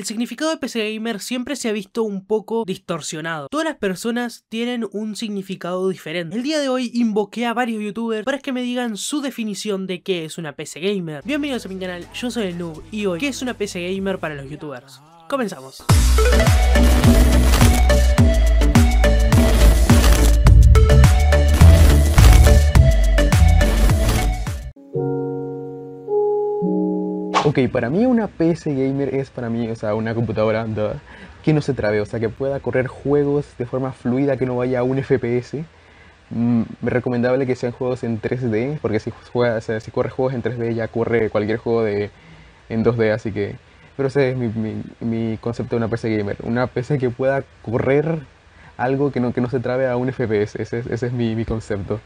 El significado de PC gamer siempre se ha visto un poco distorsionado. Todas las personas tienen un significado diferente. El día de hoy invoqué a varios youtubers para que me digan su definición de qué es una PC gamer. Bienvenidos a mi canal, yo soy el Noob y hoy, ¿qué es una PC gamer para los youtubers? Comenzamos. Ok, para mí una PC gamer es para mí, o sea, una computadora que no se trabe, o sea, que pueda correr juegos de forma fluida, que no vaya a un FPS. Mm, recomendable que sean juegos en 3D, porque si, juega, si corre juegos en 3D ya corre cualquier juego de, en 2D, así que... Pero ese es mi, mi, concepto de una PC gamer, una PC que pueda correr algo que no, que no se trabe a un FPS, ese, ese es mi, mi concepto.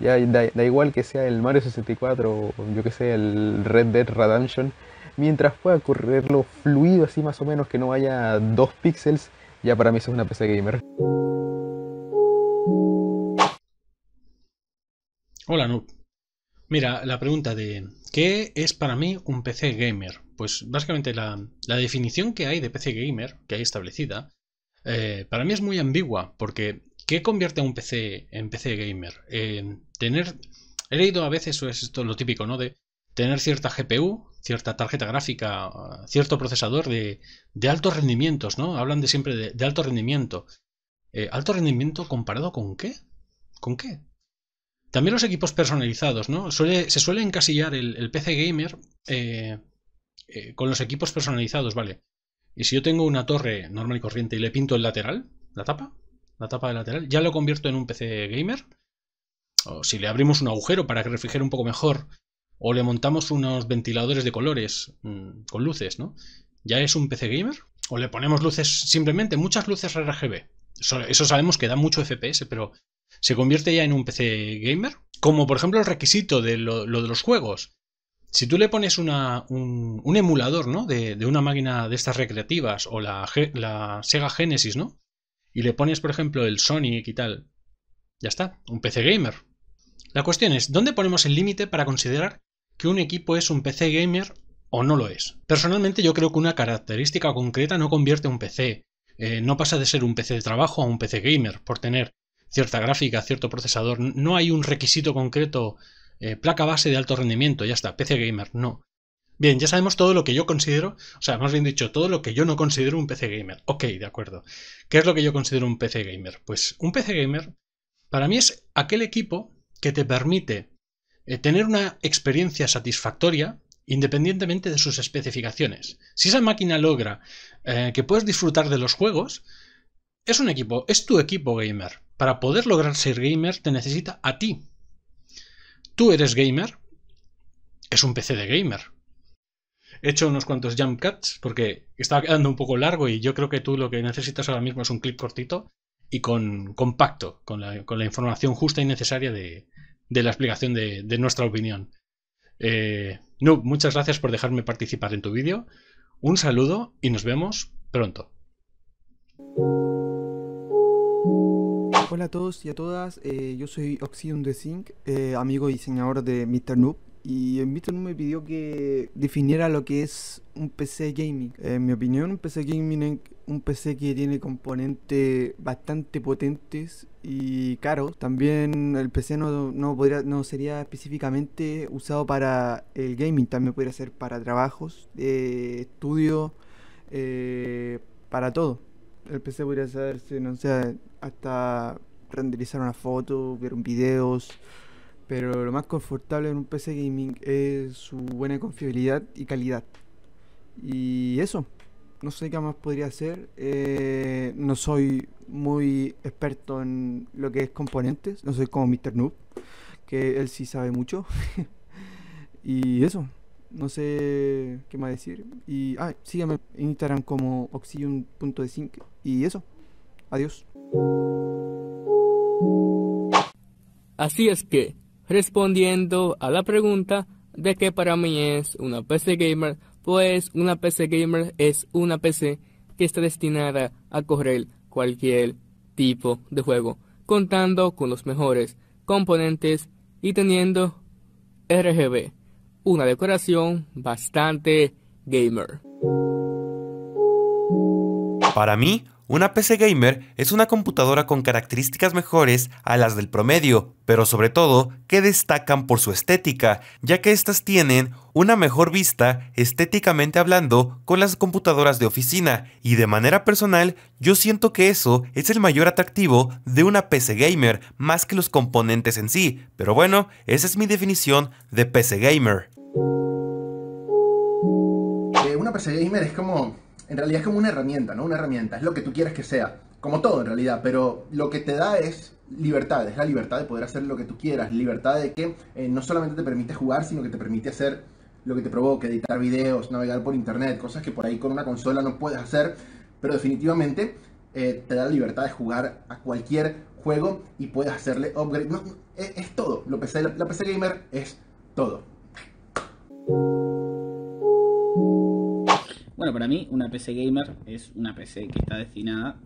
Ya da, igual que sea el Mario 64 o yo que sé, el Red Dead Redemption, mientras pueda correrlo fluido así más o menos, que no haya dos píxeles, ya para mí es una PC gamer. Hola Noob. Mira, la pregunta de ¿qué es para mí un PC gamer? Pues básicamente la, definición que hay de PC gamer, que hay establecida, eh, para mí es muy ambigua, porque ¿Qué convierte a un PC en PC gamer? tener. He leído a veces, es esto lo típico, ¿no? De tener cierta GPU, cierta tarjeta gráfica, cierto procesador de, de altos rendimientos, ¿no? Hablan de siempre de, alto rendimiento. Eh, ¿Alto rendimiento comparado con qué? ¿Con qué? También los equipos personalizados, ¿no? Suele, se suele encasillar el, PC gamer eh, eh, con los equipos personalizados, ¿vale? Y si yo tengo una torre normal y corriente y le pinto el lateral, la tapa, la tapa de lateral, ya lo convierto en un PC gamer. O si le abrimos un agujero para que refrigere un poco mejor, o le montamos unos ventiladores de colores mm, con luces, ¿no? ¿Ya es un PC gamer? O le ponemos luces, simplemente muchas luces RGB. Eso, sabemos que da mucho FPS, pero ¿se convierte ya en un PC gamer? Como por ejemplo el requisito de lo, de los juegos. Si tú le pones una, un, emulador, ¿no? De, una máquina de estas recreativas o la, la Sega Genesis, ¿no? Y le pones, por ejemplo, el Sonic y tal, ya está, un PC gamer. La cuestión es, ¿dónde ponemos el límite para considerar que un equipo es un PC gamer o no lo es? Personalmente yo creo que una característica concreta no convierte un PC, eh, no pasa de ser un PC de trabajo a un PC gamer por tener cierta gráfica, cierto procesador, no hay un requisito concreto, eh, placa base de alto rendimiento, ya está, PC gamer, no. Bien, ya sabemos todo lo que yo considero, o sea, más bien dicho, todo lo que yo no considero un PC gamer. Ok, de acuerdo. ¿Qué es lo que yo considero un PC gamer? Pues un PC gamer para mí es aquel equipo que te permite eh, tener una experiencia satisfactoria independientemente de sus especificaciones. Si esa máquina logra eh, que puedes disfrutar de los juegos, es un equipo, es tu equipo gamer. Para poder lograr ser gamer te necesita a ti. Tú eres gamer, es un PC de gamer. He hecho unos cuantos jump cuts porque estaba quedando un poco largo y yo creo que tú lo que necesitas ahora mismo es un clip cortito y con compacto, con la, información justa y necesaria de, la explicación de, nuestra opinión. Eh, Noob, muchas gracias por dejarme participar en tu vídeo. Un saludo y nos vemos pronto. Hola a todos y a todas, eh, yo soy Oxidium de Zinc, eh, amigo diseñador de Mr. Noob. Y en Mr. me pidió que definiera lo que es un PC gaming. En mi opinión, un PC gaming es un PC que tiene componentes bastante potentes y caros. También el PC no, no, podría, no sería específicamente usado para el gaming, también podría ser para trabajos, eh, estudio, eh, para todo. El PC podría hacerse, no sé, hasta renderizar una foto, ver videos pero lo más confortable en un PC gaming es su buena confiabilidad y calidad. Y eso, no sé qué más podría hacer. Eh, no soy muy experto en lo que es componentes, no soy como Mr. Noob, que él sí sabe mucho. y eso, no sé qué más decir. Y ah, síganme en Instagram como oxygen.desinc. Y eso, adiós. Así es que respondiendo a la pregunta de que para mí es una PC gamer, pues una PC gamer es una PC que está destinada a correr cualquier tipo de juego, contando con los mejores componentes y teniendo RGB, una decoración bastante gamer. Para mí, una PC gamer es una computadora con características mejores a las del promedio, pero sobre todo que destacan por su estética, ya que estas tienen una mejor vista estéticamente hablando con las computadoras de oficina, y de manera personal yo siento que eso es el mayor atractivo de una PC gamer, más que los componentes en sí, pero bueno, esa es mi definición de PC gamer. Una PC gamer es como en realidad es como una herramienta, ¿no? Una herramienta, es lo que tú quieres que sea. Como todo en realidad, pero lo que te da es libertad, es la libertad de poder hacer lo que tú quieras, libertad de que eh, no solamente te permite jugar, sino que te permite hacer lo que te provoque, editar videos, navegar por internet, cosas que por ahí con una consola no puedes hacer, pero definitivamente eh, te da la libertad de jugar a cualquier juego y puedes hacerle upgrade. es, todo, lo PC, la PC Gamer es todo. Bueno, para mí una PC gamer es una PC que está destinada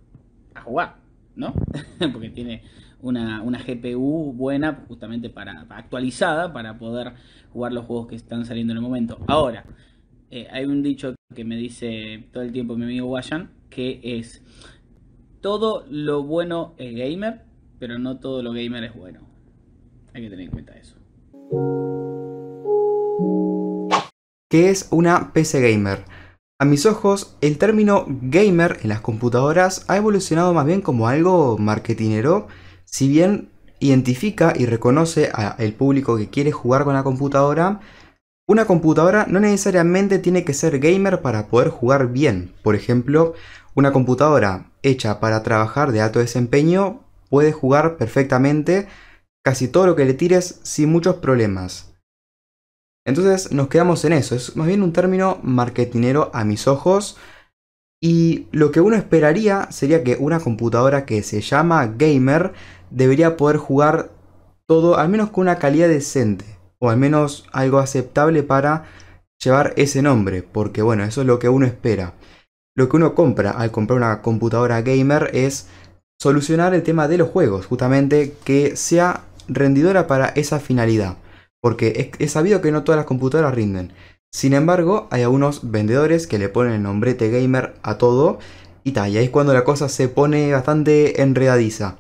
a jugar, ¿no? Porque tiene una, GPU buena justamente para, actualizada para poder jugar los juegos que están saliendo en el momento. Ahora, eh, hay un dicho que me dice todo el tiempo mi amigo Wayan, que es todo lo bueno es gamer, pero no todo lo gamer es bueno. Hay que tener en cuenta eso. ¿Qué es una PC gamer? A mis ojos, el término gamer en las computadoras ha evolucionado más bien como algo marketinero, si bien identifica y reconoce al público que quiere jugar con la computadora, una computadora no necesariamente tiene que ser gamer para poder jugar bien. Por ejemplo, una computadora hecha para trabajar de alto desempeño puede jugar perfectamente casi todo lo que le tires sin muchos problemas. Entonces nos quedamos en eso, es más bien un término marketinero a mis ojos. Y lo que uno esperaría sería que una computadora que se llama gamer debería poder jugar todo al menos con una calidad decente. O al menos algo aceptable para llevar ese nombre. Porque bueno, eso es lo que uno espera. Lo que uno compra al comprar una computadora gamer es solucionar el tema de los juegos. Justamente que sea rendidora para esa finalidad porque es, sabido que no todas las computadoras rinden. Sin embargo, hay algunos vendedores que le ponen el nombrete gamer a todo y tal, y ahí es cuando la cosa se pone bastante enredadiza.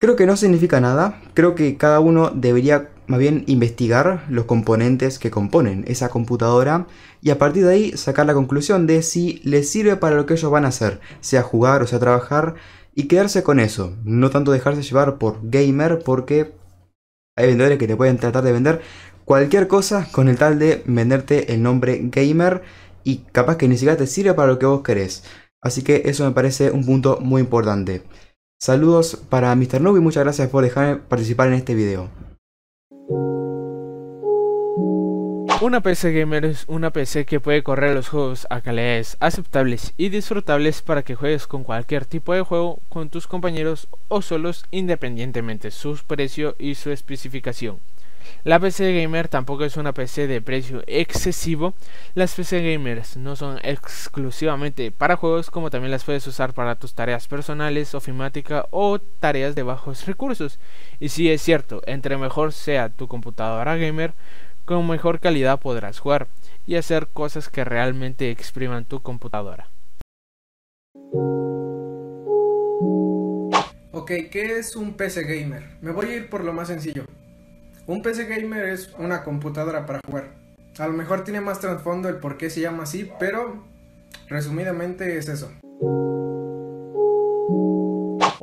Creo que no significa nada, creo que cada uno debería más bien investigar los componentes que componen esa computadora y a partir de ahí sacar la conclusión de si les sirve para lo que ellos van a hacer, sea jugar o sea trabajar, y quedarse con eso, no tanto dejarse llevar por gamer porque hay vendedores que te pueden tratar de vender cualquier cosa con el tal de venderte el nombre gamer y capaz que ni siquiera te sirve para lo que vos querés. Así que eso me parece un punto muy importante. Saludos para Mr. Noob y muchas gracias por dejarme participar en este video. Una PC gamer es una PC que puede correr los juegos a calidades aceptables y disfrutables para que juegues con cualquier tipo de juego con tus compañeros o solos independientemente su precio y su especificación. La PC gamer tampoco es una PC de precio excesivo. Las PC gamers no son exclusivamente para juegos como también las puedes usar para tus tareas personales, ofimática o tareas de bajos recursos. Y si es cierto, entre mejor sea tu computadora gamer, con mejor calidad podrás jugar y hacer cosas que realmente expriman tu computadora. Ok, ¿qué es un PC gamer? Me voy a ir por lo más sencillo. Un PC gamer es una computadora para jugar. A lo mejor tiene más trasfondo el por qué se llama así, pero resumidamente es eso.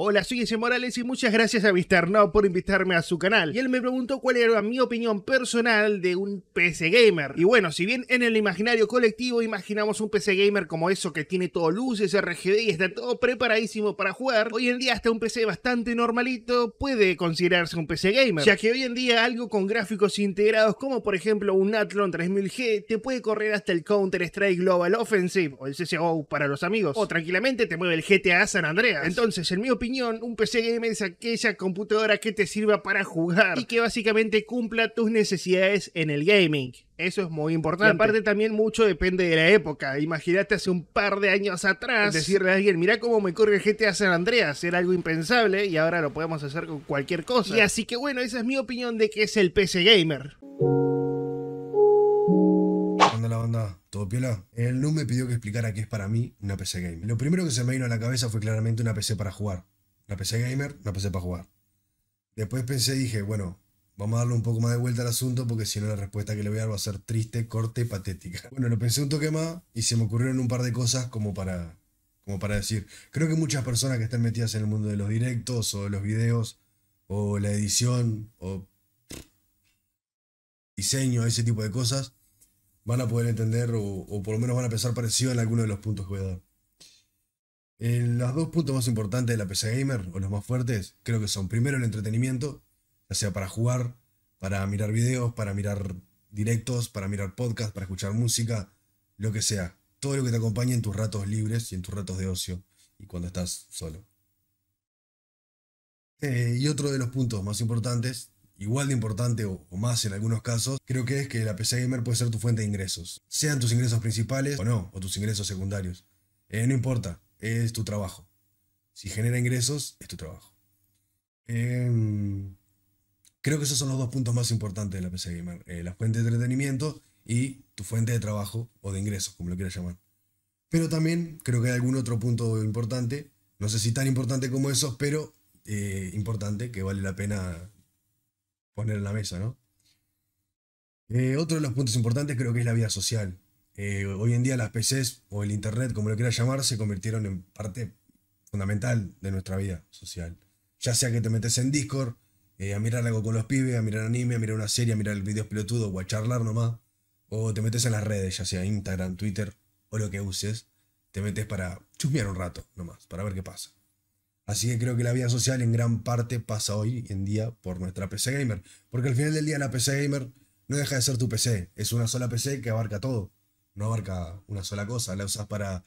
Hola, soy Ese Morales y muchas gracias a Mr. Now por invitarme a su canal. Y él me preguntó cuál era mi opinión personal de un PC gamer. Y bueno, si bien en el imaginario colectivo imaginamos un PC gamer como eso que tiene todo luces, RGB y está todo preparadísimo para jugar, hoy en día hasta un PC bastante normalito puede considerarse un PC gamer. Ya que hoy en día algo con gráficos integrados como por ejemplo un Athlon 3000G te puede correr hasta el Counter Strike Global Offensive o el CSGO para los amigos. O tranquilamente te mueve el GTA San Andreas. Entonces, en mi opinión, un PC gamer es aquella computadora que te sirva para jugar y que básicamente cumpla tus necesidades en el gaming. Eso es muy importante. Y aparte también mucho depende de la época. Imagínate hace un par de años atrás decirle a alguien, mira cómo me corre el GTA San Andreas. Era algo impensable y ahora lo podemos hacer con cualquier cosa. Y así que bueno, esa es mi opinión de que es el PC gamer. La banda? ¿Todo piola? El NUM me pidió que explicara qué es para mí una PC gamer. Lo primero que se me vino a la cabeza fue claramente una PC para jugar. Una PC gamer, una PC para jugar. Después pensé y dije, bueno, vamos a darle un poco más de vuelta al asunto porque si no la respuesta que le voy a dar va a ser triste, corte, patética. Bueno, lo pensé un toque más y se me ocurrieron un par de cosas como para, como para decir. Creo que muchas personas que están metidas en el mundo de los directos o de los videos o la edición o diseño, ese tipo de cosas, van a poder entender o, por lo menos van a pensar parecido en alguno de los puntos que voy a dar. Los dos puntos más importantes de la PC Gamer, o los más fuertes, creo que son primero el entretenimiento, ya sea para jugar, para mirar videos, para mirar directos, para mirar podcasts, para escuchar música, lo que sea. Todo lo que te acompañe en tus ratos libres y en tus ratos de ocio y cuando estás solo. Eh, y otro de los puntos más importantes igual de importante o, más en algunos casos, creo que es que la PC Gamer puede ser tu fuente de ingresos. Sean tus ingresos principales o no, o tus ingresos secundarios. Eh, no importa, es tu trabajo. Si genera ingresos, es tu trabajo. Em, creo que esos son los dos puntos más importantes de la PC Gamer. Eh, la fuente de entretenimiento y tu fuente de trabajo o de ingresos, como lo quieras llamar. Pero también creo que hay algún otro punto importante, no sé si tan importante como esos, pero eh, importante, que vale la pena poner en la mesa, ¿no? Eh, otro de los puntos importantes creo que es la vida social. Eh, hoy en día las PCs o el Internet, como lo quieras llamar, se convirtieron en parte fundamental de nuestra vida social. Ya sea que te metes en Discord, eh, a mirar algo con los pibes, a mirar anime, a mirar una serie, a mirar videos pelotudos o a charlar nomás. O te metes en las redes, ya sea Instagram, Twitter o lo que uses. Te metes para chusmear un rato nomás, para ver qué pasa. Así que creo que la vida social en gran parte pasa hoy en día por nuestra PC Gamer. Porque al final del día la PC Gamer no deja de ser tu PC. Es una sola PC que abarca todo. No abarca una sola cosa. La usas para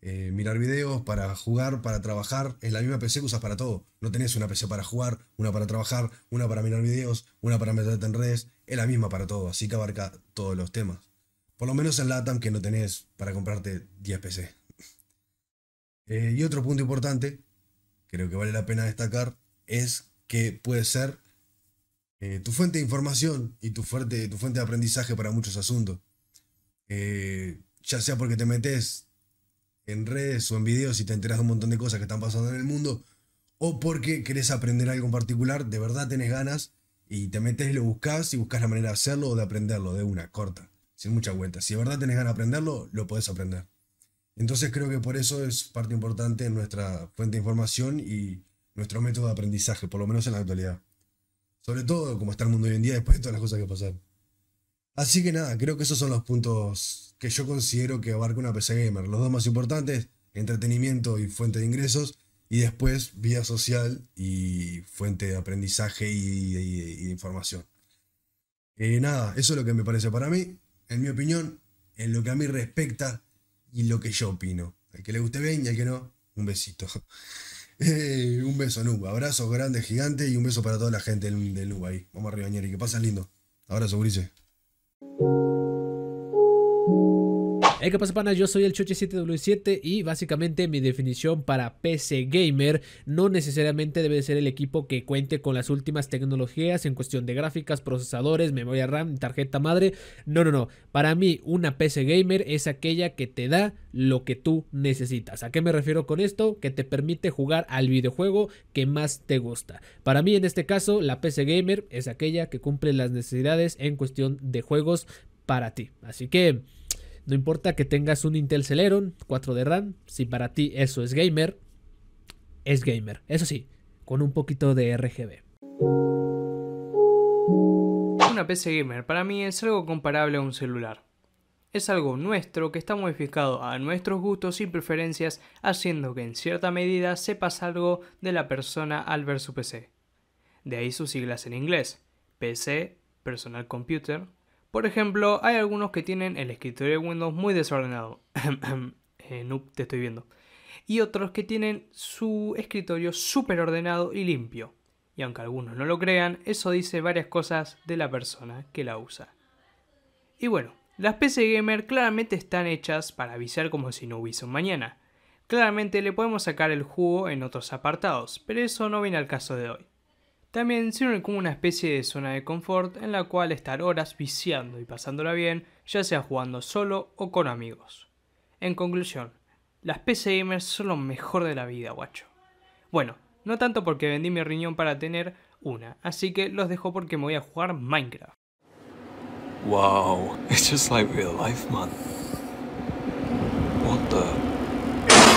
eh, mirar videos, para jugar, para trabajar. Es la misma PC que usas para todo. No tenés una PC para jugar, una para trabajar, una para mirar videos, una para meterte en redes. Es la misma para todo. Así que abarca todos los temas. Por lo menos en LATAM que no tenés para comprarte 10 PC. Eh, y otro punto importante creo que vale la pena destacar es que puede ser eh, tu fuente de información y tu tu fuente de aprendizaje para muchos asuntos. Eh, ya sea porque te metes en redes o en videos y te enteras de un montón de cosas que están pasando en el mundo, o porque querés aprender algo en particular, de verdad tenés ganas y te metes y lo buscas y buscas la manera de hacerlo o de aprenderlo de una, corta, sin mucha vuelta. Si de verdad tenés ganas de aprenderlo, lo podés aprender. Entonces creo que por eso es parte importante nuestra fuente de información y nuestro método de aprendizaje, por lo menos en la actualidad. Sobre todo como está el mundo hoy en día después de todas las cosas que pasan. Así que nada, creo que esos son los puntos que yo considero que abarca una PC gamer. Los dos más importantes, entretenimiento y fuente de ingresos, y después vida social y fuente de aprendizaje y, de información. Eh, nada, eso es lo que me parece para mí, en mi opinión, en lo que a mí respecta y lo que yo opino. Al que le guste bien y al que no, un besito. Eh, un beso, Nub. Abrazo grande, gigante y un beso para toda la gente del, del ahí. Vamos arriba, y que pasen lindo. Abrazo, Brice. ¿qué pasa? Yo soy el Choche7W7 y básicamente mi definición para PC Gamer no necesariamente debe ser el equipo que cuente con las últimas tecnologías en cuestión de gráficas, procesadores, memoria RAM, tarjeta madre. No, no, no. Para mí, una PC Gamer es aquella que te da lo que tú necesitas. ¿A qué me refiero con esto? Que te permite jugar al videojuego que más te gusta. Para mí, en este caso, la PC Gamer es aquella que cumple las necesidades en cuestión de juegos para ti. Así que no importa que tengas un Intel Celeron 4 de RAM, si para ti eso es gamer, es gamer. Eso sí, con un poquito de RGB. Una PC gamer para mí es algo comparable a un celular. Es algo nuestro que está modificado a nuestros gustos y preferencias, haciendo que en cierta medida sepas algo de la persona al ver su PC. De ahí sus siglas en inglés: PC, Personal Computer, por ejemplo, hay algunos que tienen el escritorio de Windows muy desordenado. eh, te estoy viendo. Y otros que tienen su escritorio súper ordenado y limpio. Y aunque algunos no lo crean, eso dice varias cosas de la persona que la usa. Y bueno, las PC Gamer claramente están hechas para avisar como si no hubiese un mañana. Claramente le podemos sacar el jugo en otros apartados, pero eso no viene al caso de hoy. También sirven como una especie de zona de confort en la cual estar horas viciando y pasándola bien ya sea jugando solo o con amigos. En conclusión, las PC gamers son lo mejor de la vida, guacho. Bueno, no tanto porque vendí mi riñón para tener una, así que los dejo porque me voy a jugar Minecraft. Wow, it's just like real life, man.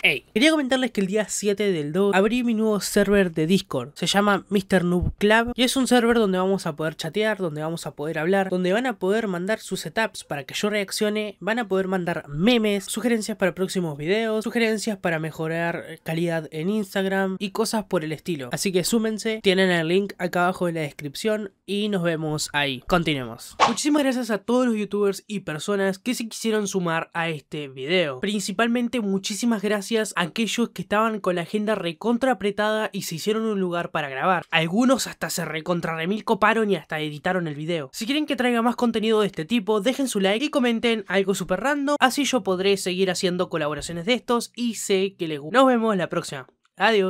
Hey, quería comentarles que el día 7 del 2 abrí mi nuevo server de Discord. Se llama Mr. Noob Club y es un server donde vamos a poder chatear, donde vamos a poder hablar, donde van a poder mandar sus setups para que yo reaccione, van a poder mandar memes, sugerencias para próximos videos, sugerencias para mejorar calidad en Instagram y cosas por el estilo. Así que súmense, tienen el link acá abajo en la descripción y nos vemos ahí. Continuemos. Muchísimas gracias a todos los youtubers y personas que se quisieron sumar a este video. Principalmente muchísimas gracias a aquellos que estaban con la agenda recontra apretada y se hicieron un lugar para grabar. Algunos hasta se recontra remil coparon y hasta editaron el video. Si quieren que traiga más contenido de este tipo, dejen su like y comenten algo super random, así yo podré seguir haciendo colaboraciones de estos y sé que les gusta. Nos vemos la próxima. Adiós.